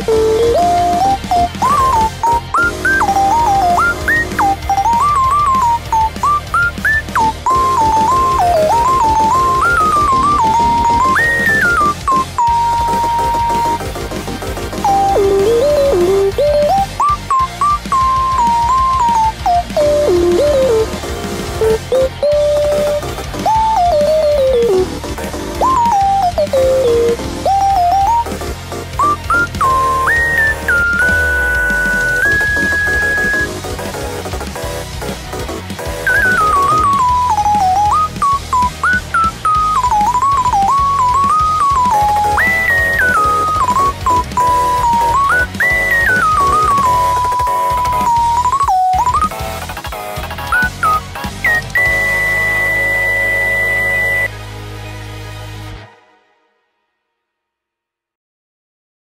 Bye.